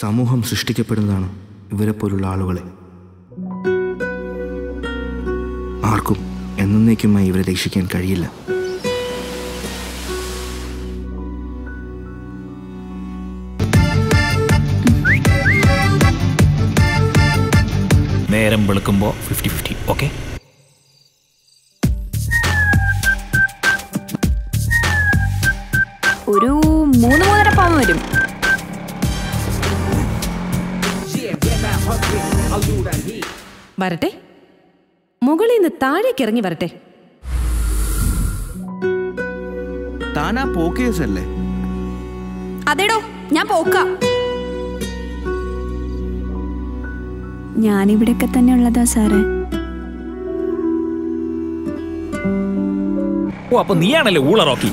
സമൂഹം സൃഷ്ടിക്കപ്പെടുന്നതാണ് ഇവരെ പോലുള്ള ആളുകളെ. ആർക്കും എന്നേക്കുമായി ഇവരെ രക്ഷിക്കാൻ കഴിയില്ല. നേരം വെളുക്കുമ്പോൾ ഫിഫ്റ്റി ഫിഫ്റ്റി ഓക്കെ ഒരു മൂന്ന് മൂന്നര പാവം വരും. വരട്ടെ. മുകളിൽ നിന്ന് താഴേക്ക് ഇറങ്ങി വരട്ടെ. താനാ പോക്കേഴ്സ് അല്ലേ അതേടോ ഞാൻ പോക്ക. ഞാനിവിടെയൊക്കെ തന്നെ ഉള്ളതാ സാറേ. ഓ അപ്പൊ നീയാണല്ലേ ഊള റോക്കി?